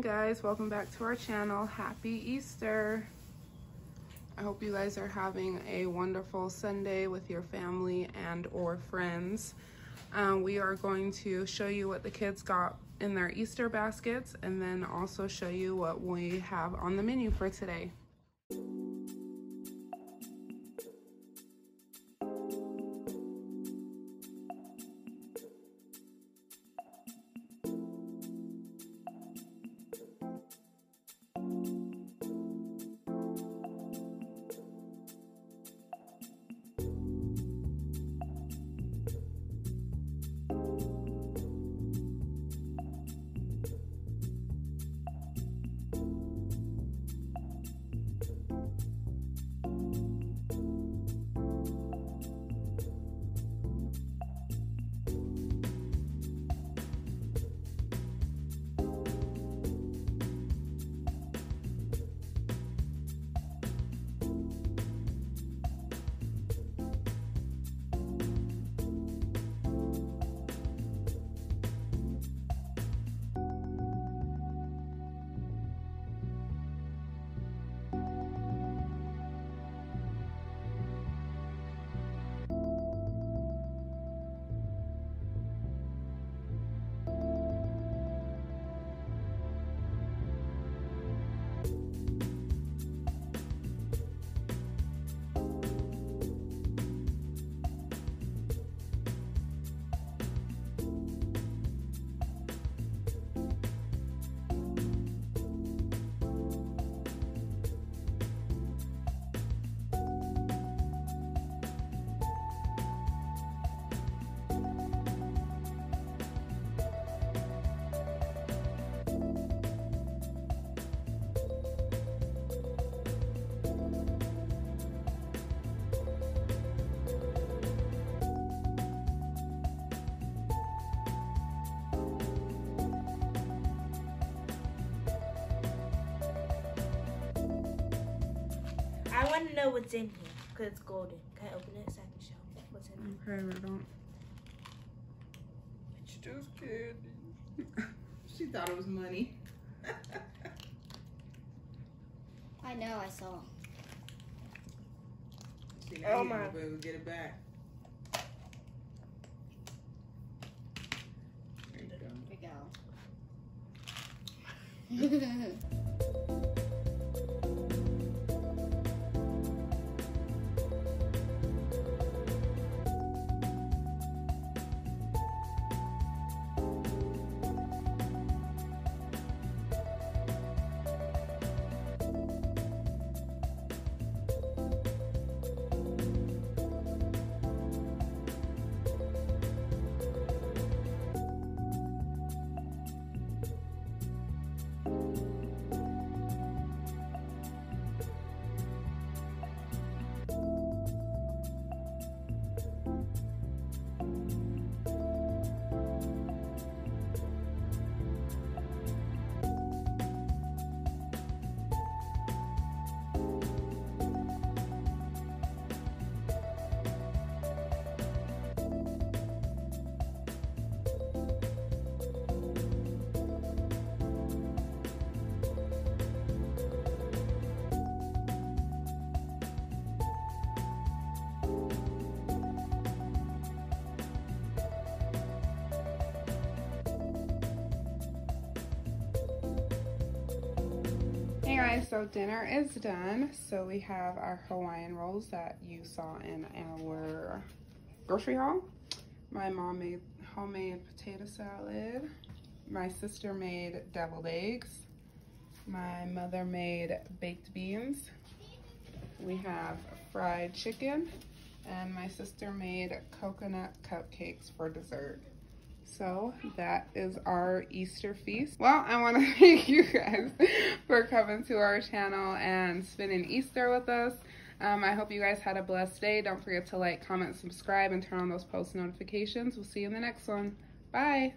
guys. Welcome back to our channel. Happy easter. I hope you guys are having a wonderful sunday with your family and or friends. Um, we are going to show you what the kids got in their easter baskets and then also show you what we have on the menu for today I want to know what's in here because it's golden. Can I open it so I can show what's in it? okay we don't It's just candy. she thought it was money. I know, I saw. See, Oh now my. you will get it back. There you go. Here we go. So dinner is done. So we have our Hawaiian rolls that you saw in our grocery haul. My mom made homemade potato salad. My sister made deviled eggs. My mother made baked beans. We have fried chicken. And my sister made coconut cupcakes for dessert. So that is our Easter feast. Well, I want to thank you guys for coming to our channel and spending Easter with us. Um, I hope you guys had a blessed day. Don't forget to like, comment, subscribe, and turn on those post notifications. We'll see you in the next one. Bye.